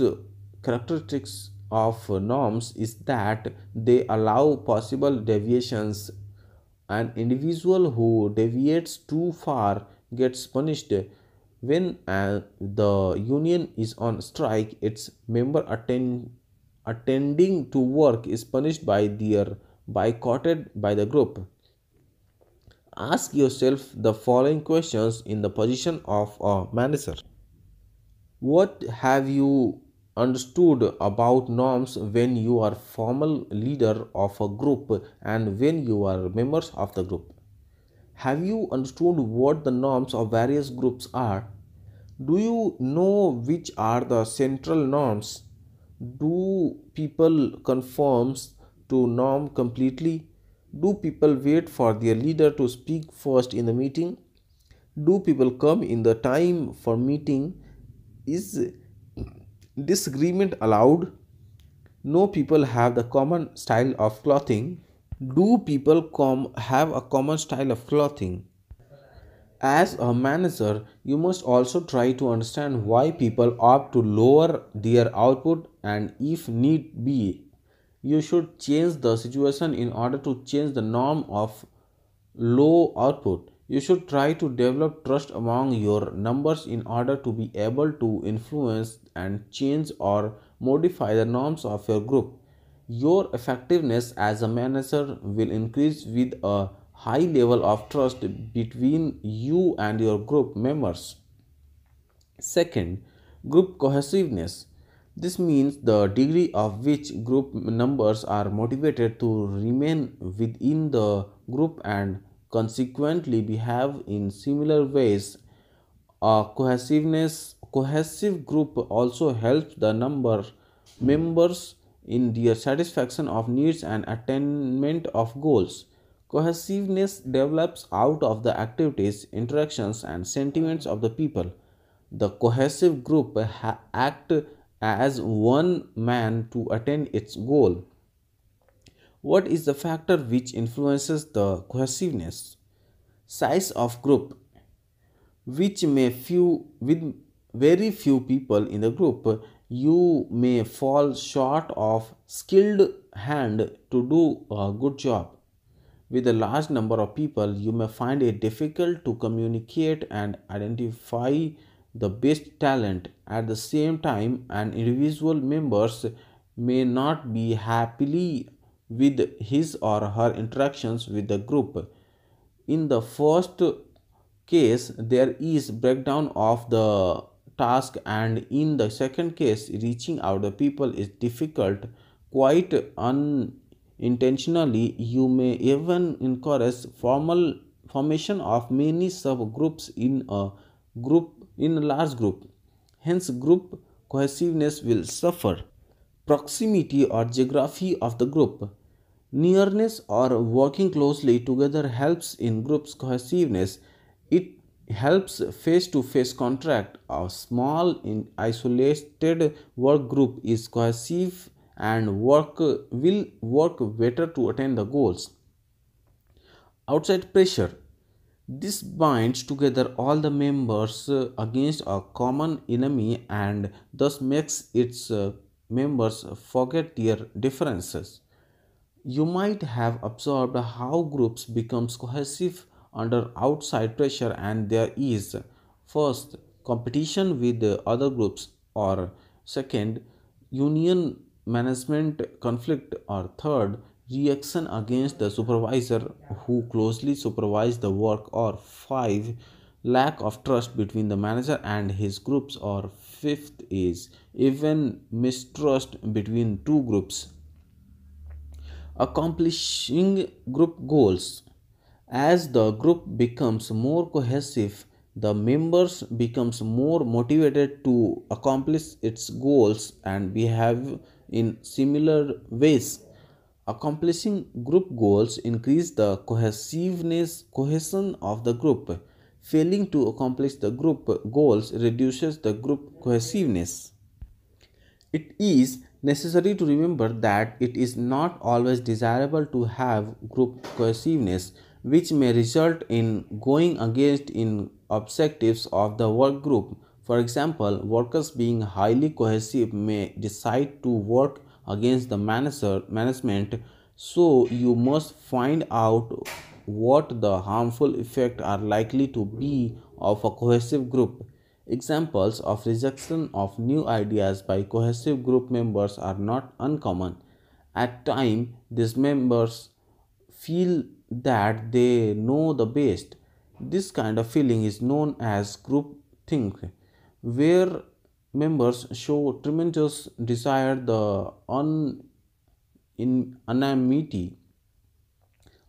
characteristics of norms is that they allow possible deviations. An individual who deviates too far gets punished. When uh, the union is on strike, its member attend, attending to work is punished by their boycotted by the group. Ask yourself the following questions in the position of a manager. What have you understood about norms when you are formal leader of a group and when you are members of the group? Have you understood what the norms of various groups are? Do you know which are the central norms? Do people conform to norm completely? Do people wait for their leader to speak first in the meeting? Do people come in the time for meeting? is disagreement allowed no people have the common style of clothing do people com- have a common style of clothing as a manager you must also try to understand why people opt to lower their output and if need be you should change the situation in order to change the norm of low output you should try to develop trust among your numbers in order to be able to influence and change or modify the norms of your group. Your effectiveness as a manager will increase with a high level of trust between you and your group members. Second, group cohesiveness. This means the degree of which group members are motivated to remain within the group and consequently behave in similar ways. A cohesiveness cohesive group also helps the number members in their satisfaction of needs and attainment of goals. Cohesiveness develops out of the activities, interactions, and sentiments of the people. The cohesive group act as one man to attain its goal. What is the factor which influences the cohesiveness? Size of group, which may few with very few people in the group, you may fall short of skilled hand to do a good job. With a large number of people, you may find it difficult to communicate and identify the best talent. At the same time, an individual members may not be happily with his or her interactions with the group. In the first case, there is breakdown of the task and in the second case, reaching out the people is difficult. Quite unintentionally, you may even encourage formal formation of many subgroups in a group in a large group. Hence, group cohesiveness will suffer. Proximity or geography of the group. Nearness or working closely together helps in groups cohesiveness. It helps face to face contact. A small isolated work group is cohesive and work will work better to attain the goals. Outside pressure. This binds together all the members uh, against a common enemy and thus makes its uh, members forget their differences. You might have observed how groups becomes cohesive under outside pressure and there is first competition with other groups or second union management conflict or third reaction against the supervisor who closely supervise the work or five lack of trust between the manager and his groups or fifth is even mistrust between two groups. Accomplishing group goals. As the group becomes more cohesive the members becomes more motivated to accomplish its goals and behave in similar ways accomplishing group goals increase the cohesiveness cohesion of the group failing to accomplish the group goals reduces the group cohesiveness it is necessary to remember that it is not always desirable to have group cohesiveness which may result in going against in objectives of the work group. For example, workers being highly cohesive may decide to work against the manager management so you must find out what the harmful effects are likely to be of a cohesive group. Examples of rejection of new ideas by cohesive group members are not uncommon. At times, these members feel that they know the best. This kind of feeling is known as group think, where members show tremendous desire the un in anonymity.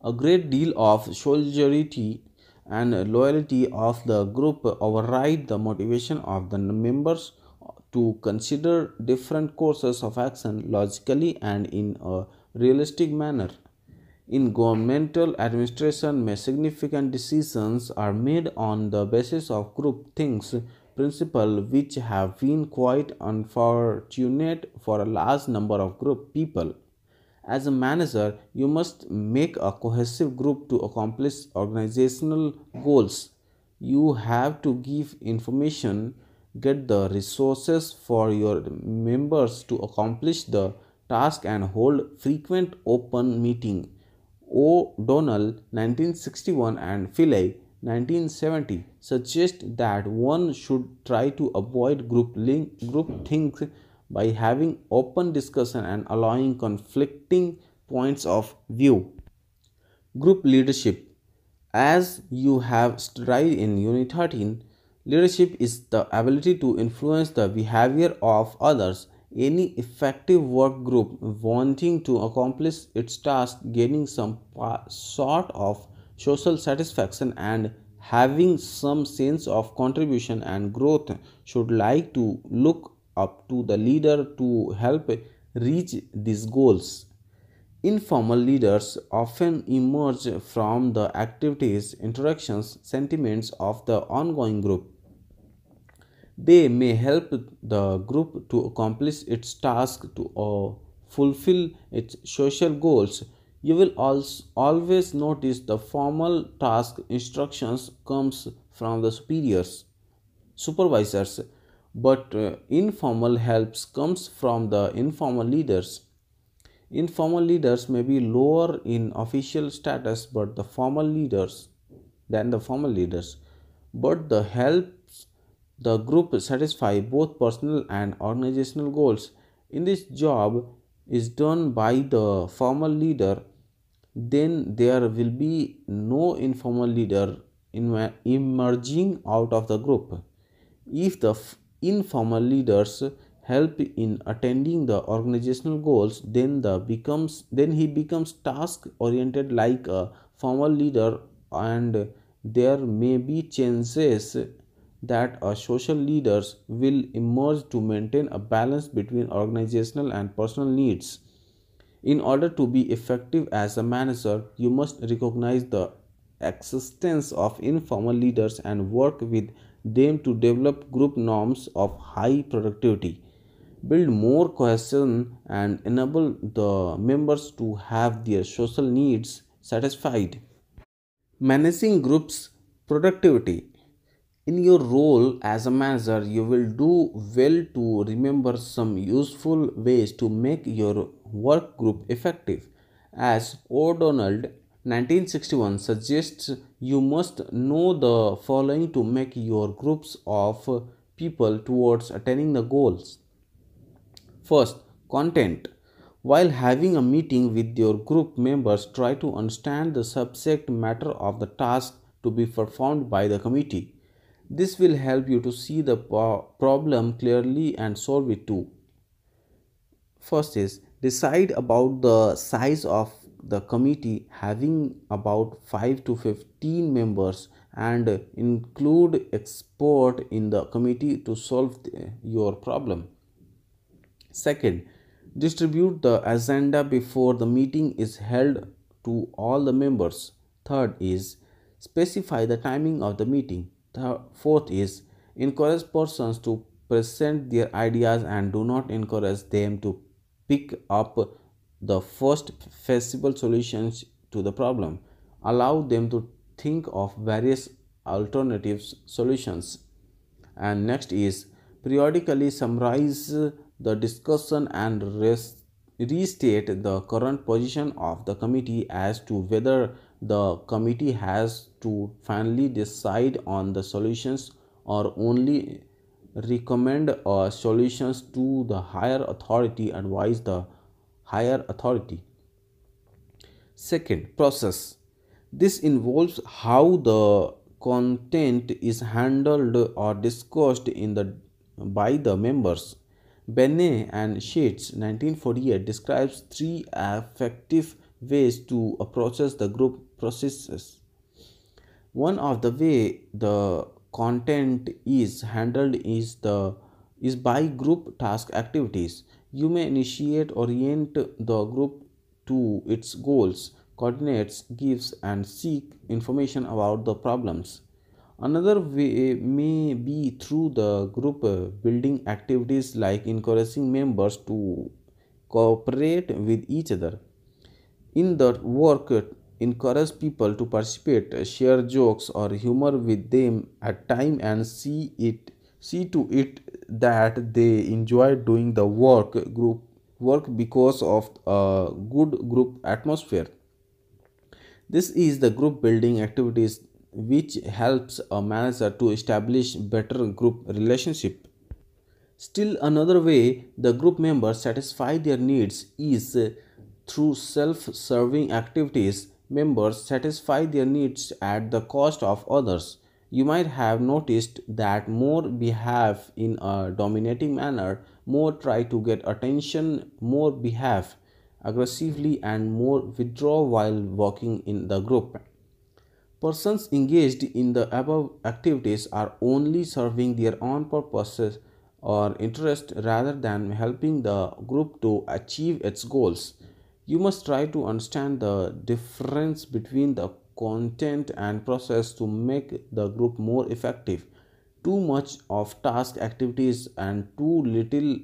A great deal of solidarity and loyalty of the group override the motivation of the members to consider different courses of action logically and in a realistic manner. In governmental administration, significant decisions are made on the basis of group things principle which have been quite unfortunate for a large number of group people. As a manager, you must make a cohesive group to accomplish organizational goals. You have to give information, get the resources for your members to accomplish the task and hold frequent open meeting. O'Donnell 1961 and Filley 1970 suggest that one should try to avoid group link, group things by having open discussion and allowing conflicting points of view. Group leadership. As you have studied in Unit 13, leadership is the ability to influence the behavior of others. Any effective work group wanting to accomplish its task, gaining some sort of social satisfaction, and having some sense of contribution and growth should like to look up to the leader to help reach these goals. Informal leaders often emerge from the activities, interactions, sentiments of the ongoing group. They may help the group to accomplish its task to uh, fulfill its social goals. You will also always notice the formal task instructions comes from the superiors, supervisors, but uh, informal helps comes from the informal leaders. Informal leaders may be lower in official status but the formal leaders than the formal leaders. But the helps the group satisfy both personal and organizational goals. In this job is done by the formal leader then there will be no informal leader emerging out of the group if the informal leaders help in attending the organizational goals then the becomes then he becomes task oriented like a formal leader and there may be chances that a social leaders will emerge to maintain a balance between organizational and personal needs. In order to be effective as a manager, you must recognize the existence of informal leaders and work with them to develop group norms of high productivity, build more cohesion, and enable the members to have their social needs satisfied. Managing groups productivity in your role as a manager, you will do well to remember some useful ways to make your work group effective. As O'Donnell 1961 suggests, you must know the following to make your groups of people towards attaining the goals. First, content. While having a meeting with your group members, try to understand the subject matter of the task to be performed by the committee. This will help you to see the problem clearly and solve it too. First is decide about the size of the committee having about 5 to 15 members and include expert in the committee to solve the, your problem. Second, distribute the agenda before the meeting is held to all the members. Third is specify the timing of the meeting. Fourth is encourage persons to present their ideas and do not encourage them to pick up the first feasible solutions to the problem. Allow them to think of various alternative solutions. And next is periodically summarize the discussion and restate the current position of the committee as to whether the committee has to finally decide on the solutions or only recommend uh, solutions to the higher authority and advise the higher authority. Second process. This involves how the content is handled or discussed in the by the members. Benne and Sheats 1948 describes three effective ways to approach the group processes. One of the way the content is handled is the is by group task activities. You may initiate orient the group to its goals, coordinates, gives and seek information about the problems. Another way may be through the group building activities like encouraging members to cooperate with each other. In the work, encourage people to participate, share jokes or humor with them at time and see it see to it that they enjoy doing the work group work because of a good group atmosphere. This is the group building activities which helps a manager to establish better group relationship. Still another way the group members satisfy their needs is through self-serving activities members satisfy their needs at the cost of others. You might have noticed that more behave in a dominating manner, more try to get attention, more behave aggressively, and more withdraw while working in the group. Persons engaged in the above activities are only serving their own purposes or interest rather than helping the group to achieve its goals. You must try to understand the difference between the content and process to make the group more effective. Too much of task activities and too little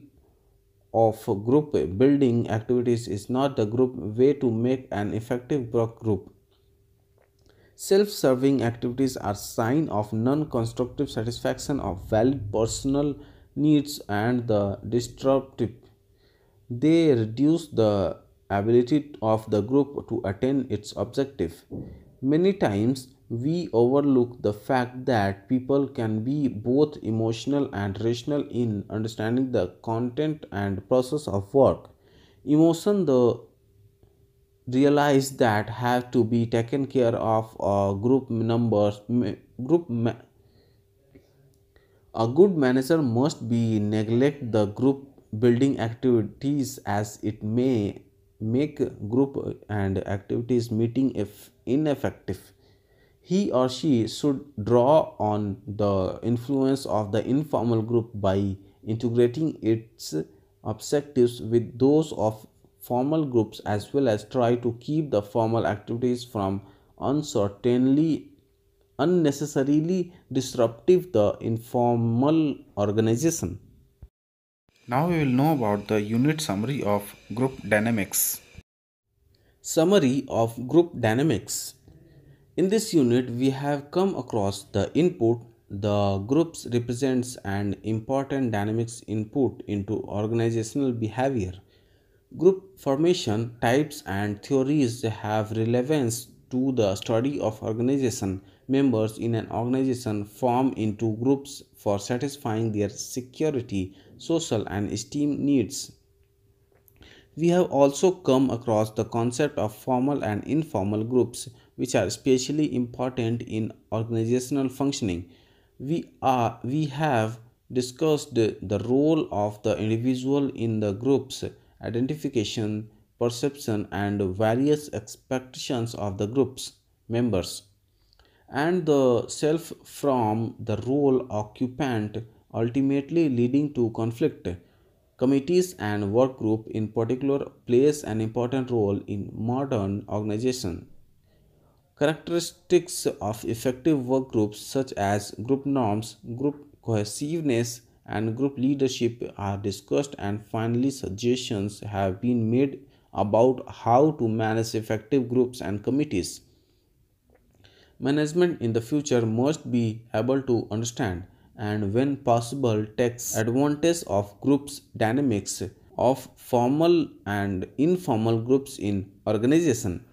of group building activities is not the group way to make an effective group. Self-serving activities are sign of non-constructive satisfaction of valid personal needs and the disruptive. They reduce the ability of the group to attain its objective. Many times we overlook the fact that people can be both emotional and rational in understanding the content and process of work. Emotion the realize that have to be taken care of uh, group numbers group a good manager must be neglect the group building activities as it may make group and activities meeting if ineffective. He or she should draw on the influence of the informal group by integrating its objectives with those of formal groups as well as try to keep the formal activities from uncertainly unnecessarily disruptive the informal organization Now we will know about the unit summary of group dynamics. Summary of group dynamics. In this unit, we have come across the input. The groups represents an important dynamics input into organizational behavior. Group formation types and theories have relevance to the study of organization. Members in an organization form into groups for satisfying their security, social, and esteem needs. We have also come across the concept of formal and informal groups, which are especially important in organizational functioning. We, are, we have discussed the, the role of the individual in the group's identification, perception, and various expectations of the group's members and the self from the role occupant ultimately leading to conflict. Committees and work groups in particular plays an important role in modern organization. Characteristics of effective work groups such as group norms group cohesiveness and group leadership are discussed and finally suggestions have been made about how to manage effective groups and committees. Management in the future must be able to understand and when possible takes advantage of groups dynamics of formal and informal groups in organization